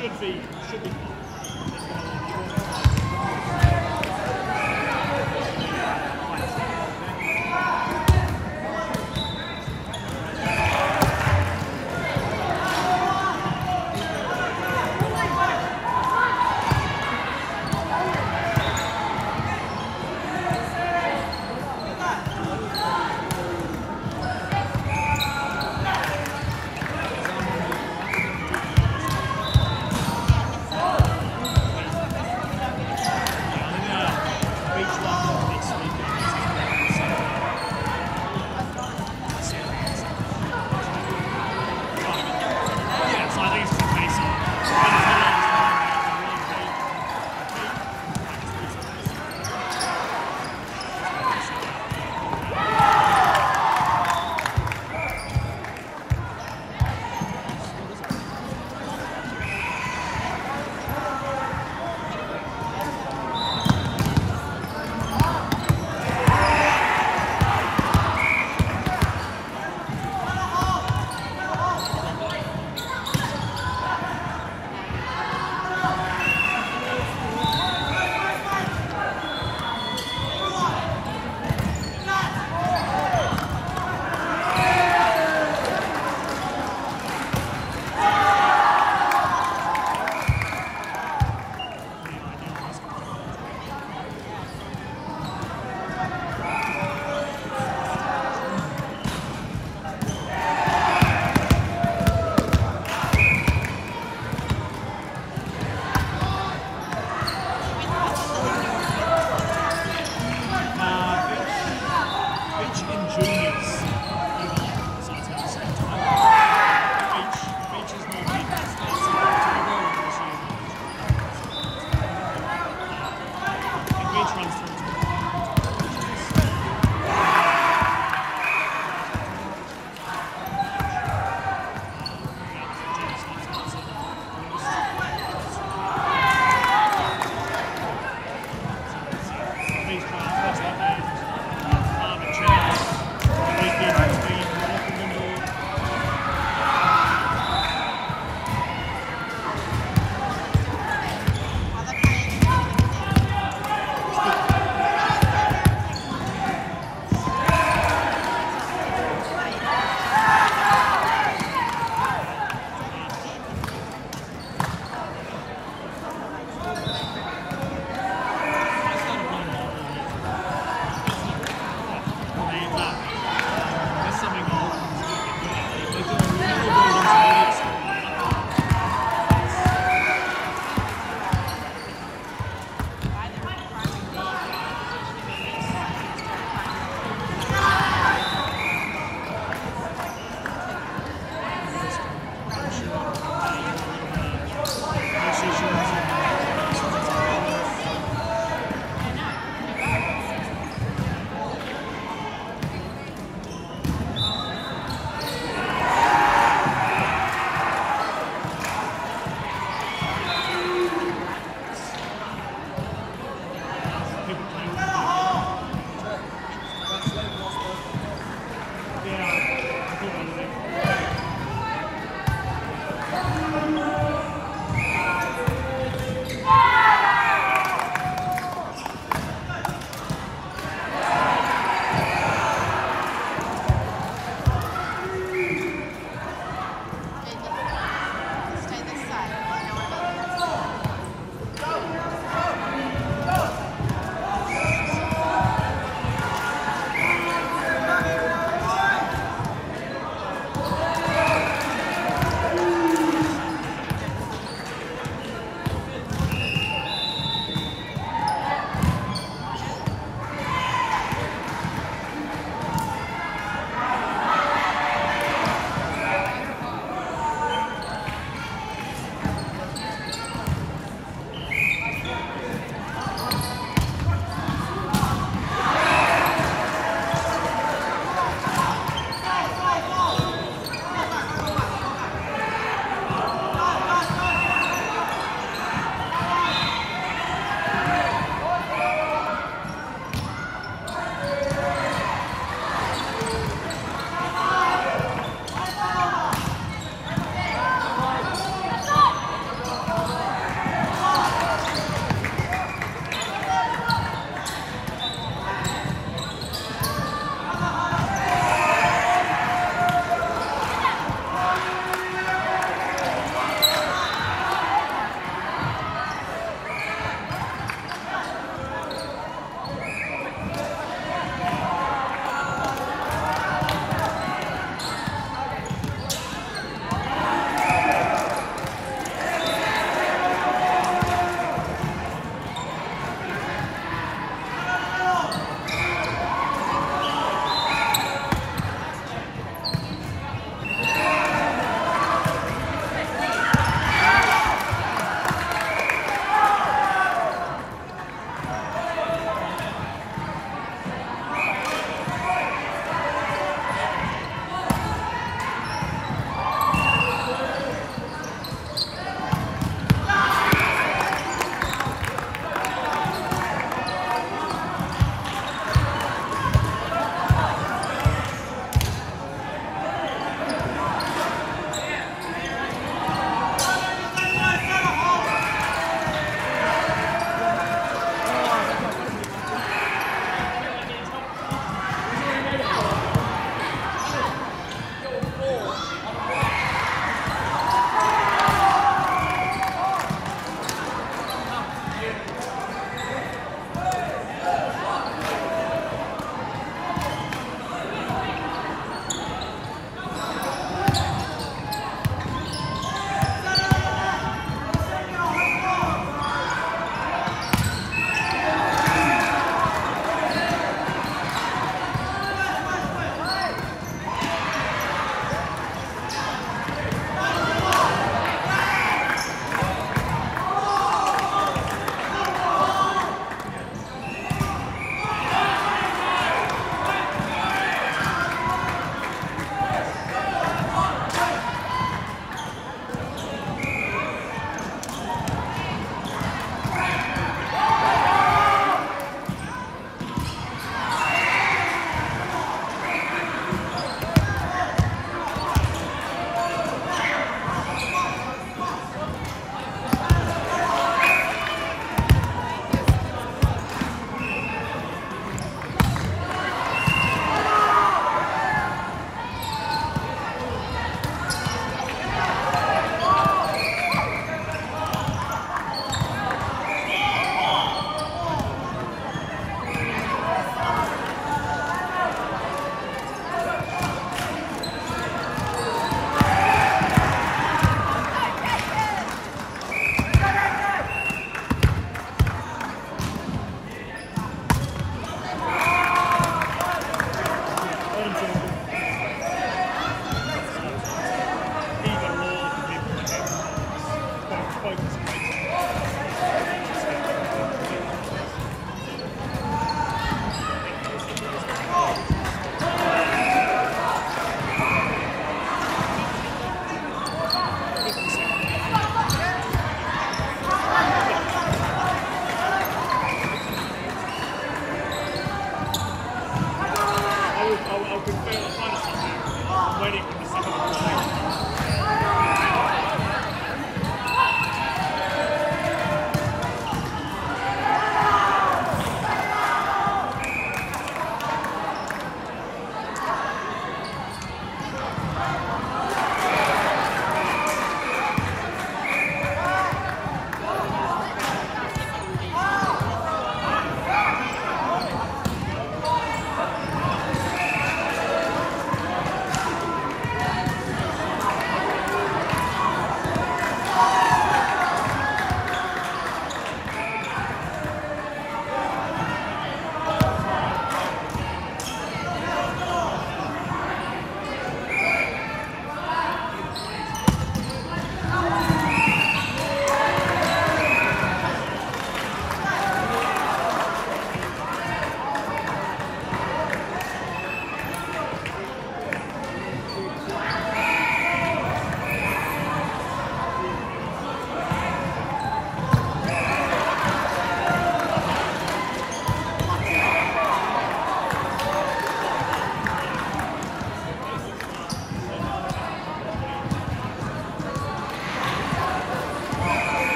should be should be.